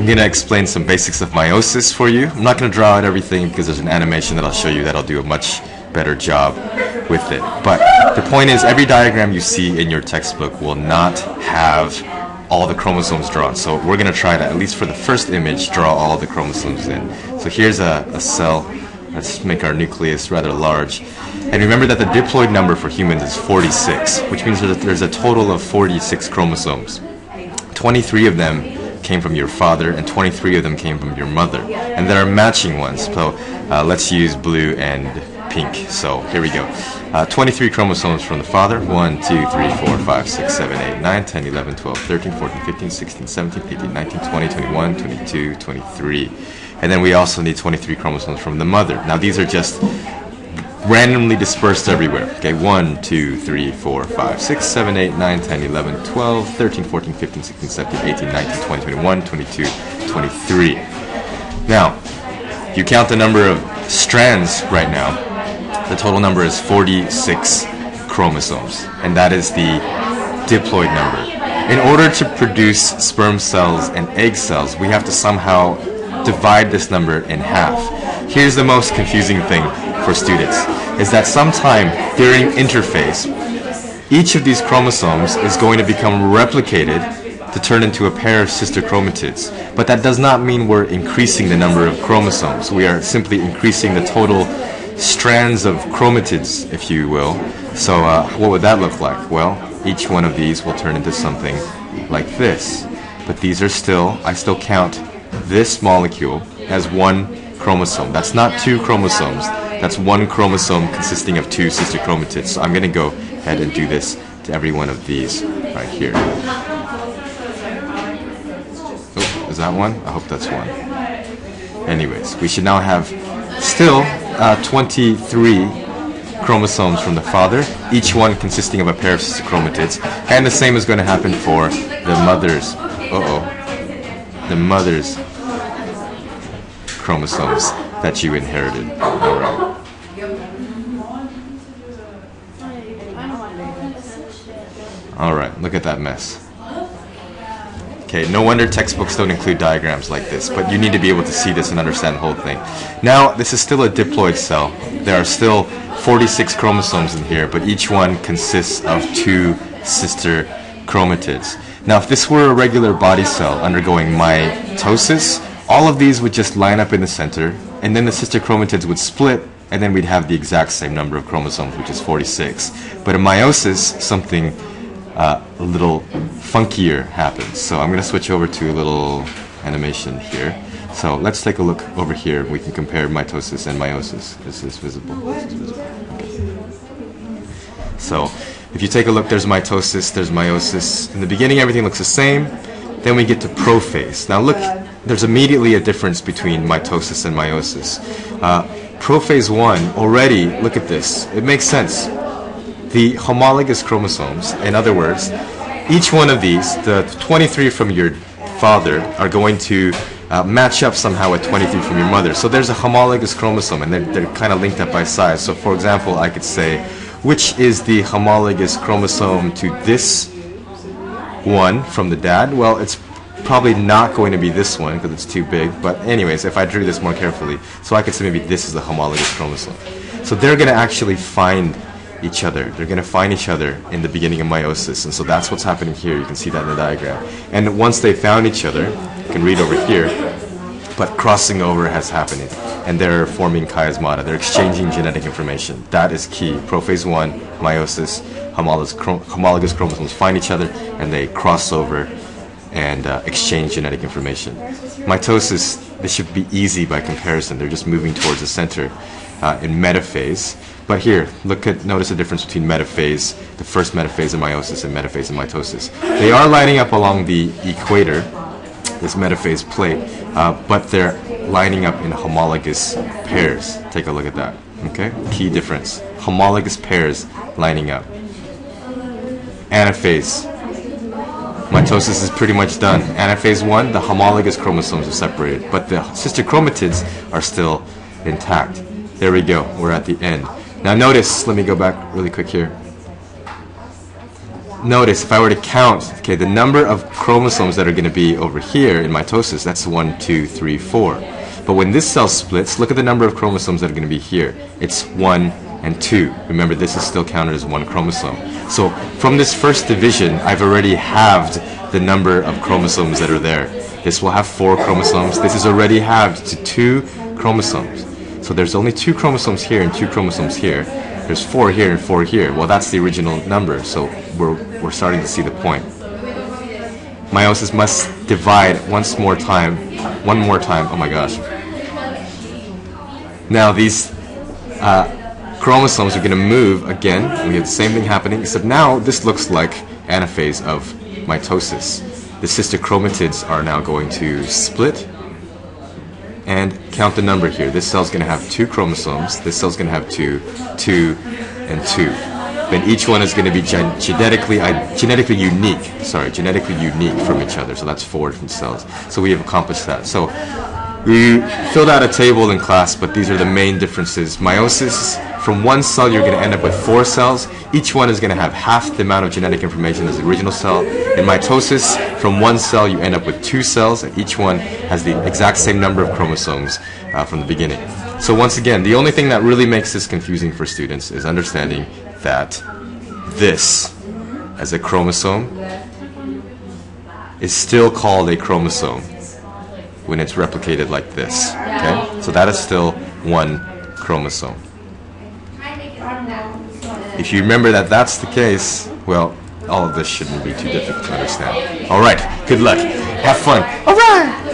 I'm going to explain some basics of meiosis for you. I'm not going to draw out everything because there's an animation that I'll show you that'll do a much better job with it. But the point is, every diagram you see in your textbook will not have all the chromosomes drawn. So we're going to try to, at least for the first image, draw all the chromosomes in. So here's a, a cell. Let's make our nucleus rather large. And remember that the diploid number for humans is 46, which means that there's a total of 46 chromosomes. 23 of them came from your father, and 23 of them came from your mother. And there are matching ones. So uh, let's use blue and pink. So here we go. Uh, 23 chromosomes from the father 1, 2, 3, 4, 5, 6, 7, 8, 9, 10, 11, 12, 13, 14, 15, 16, 17, 18, 19, 20, 21, 22, 23. And then we also need 23 chromosomes from the mother. Now these are just randomly dispersed everywhere. Okay, 1, 2, 3, 4, 5, 6, 7, 8, 9, 10, 11, 12, 13, 14, 15, 16, 17, 18, 19, 20, 21, 22, 23. Now, if you count the number of strands right now, the total number is 46 chromosomes, and that is the diploid number. In order to produce sperm cells and egg cells, we have to somehow divide this number in half. Here's the most confusing thing for students is that sometime during interphase, each of these chromosomes is going to become replicated to turn into a pair of sister chromatids. But that does not mean we're increasing the number of chromosomes. We are simply increasing the total strands of chromatids, if you will. So uh, what would that look like? Well, each one of these will turn into something like this. But these are still, I still count this molecule has one chromosome. That's not two chromosomes. That's one chromosome consisting of two sister chromatids. So I'm going to go ahead and do this to every one of these right here. Oh, is that one? I hope that's one. Anyways, we should now have still uh, 23 chromosomes from the father, each one consisting of a pair of sister chromatids. And the same is going to happen for the mother's. Uh-oh. The mother's chromosomes that you inherited. All right. All right, look at that mess. Okay, no wonder textbooks don't include diagrams like this, but you need to be able to see this and understand the whole thing. Now, this is still a diploid cell. There are still 46 chromosomes in here, but each one consists of two sister chromatids. Now, if this were a regular body cell undergoing mitosis, all of these would just line up in the center, and then the sister chromatids would split, and then we'd have the exact same number of chromosomes, which is 46. But in meiosis, something uh, a little funkier happens. So I'm going to switch over to a little animation here. So let's take a look over here. We can compare mitosis and meiosis. Is this visible? Is visible. So if you take a look, there's mitosis, there's meiosis. In the beginning, everything looks the same. Then we get to prophase. Now look, there's immediately a difference between mitosis and meiosis. Uh, prophase 1, already, look at this. It makes sense the homologous chromosomes. In other words, each one of these, the 23 from your father, are going to uh, match up somehow with 23 from your mother. So there's a homologous chromosome, and they're, they're kind of linked up by size. So for example, I could say, which is the homologous chromosome to this one from the dad? Well, it's probably not going to be this one because it's too big. But anyways, if I drew this more carefully, so I could say maybe this is the homologous chromosome. So they're going to actually find each other. They're going to find each other in the beginning of meiosis. And so that's what's happening here. You can see that in the diagram. And once they found each other, you can read over here, but crossing over has happened. And they're forming chiasmata. They're exchanging genetic information. That is key. Prophase 1, meiosis, homologous, homologous chromosomes find each other and they cross over and uh, exchange genetic information. Mitosis, this should be easy by comparison. They're just moving towards the center uh, in metaphase. But here, look at notice the difference between metaphase, the first metaphase of meiosis, and metaphase of mitosis. They are lining up along the equator, this metaphase plate, uh, but they're lining up in homologous pairs. Take a look at that. Okay, key difference: homologous pairs lining up. Anaphase. Mitosis is pretty much done. Anaphase 1, the homologous chromosomes are separated, but the sister chromatids are still intact. There we go, we're at the end. Now notice, let me go back really quick here. notice if I were to count, okay, the number of chromosomes that are going to be over here in mitosis, that's one, two, three, four. But when this cell splits, look at the number of chromosomes that are going to be here. It's one and two. Remember, this is still counted as one chromosome. So from this first division, I've already halved the number of chromosomes that are there. This will have four chromosomes. This is already halved to two chromosomes. So there's only two chromosomes here and two chromosomes here. There's four here and four here. Well, that's the original number, so we're, we're starting to see the point. Meiosis must divide once more time, one more time. Oh my gosh. Now these uh, chromosomes are going to move again. We have the same thing happening, except now this looks like anaphase of mitosis. The sister chromatids are now going to split and count the number here. This cell's going to have two chromosomes. This cell's going to have two, two, and two. Then each one is going to be gen genetically genetically unique. Sorry, genetically unique from each other. So that's four different cells. So we have accomplished that. So we filled out a table in class, but these are the main differences. Meiosis, from one cell you're going to end up with four cells. Each one is going to have half the amount of genetic information as the original cell. In mitosis, from one cell you end up with two cells, and each one has the exact same number of chromosomes uh, from the beginning. So once again, the only thing that really makes this confusing for students is understanding that this, as a chromosome, is still called a chromosome when it's replicated like this. Okay? So that is still one chromosome. If you remember that that's the case, well, all of this shouldn't be too difficult to understand. All right, good luck. Have fun. All right.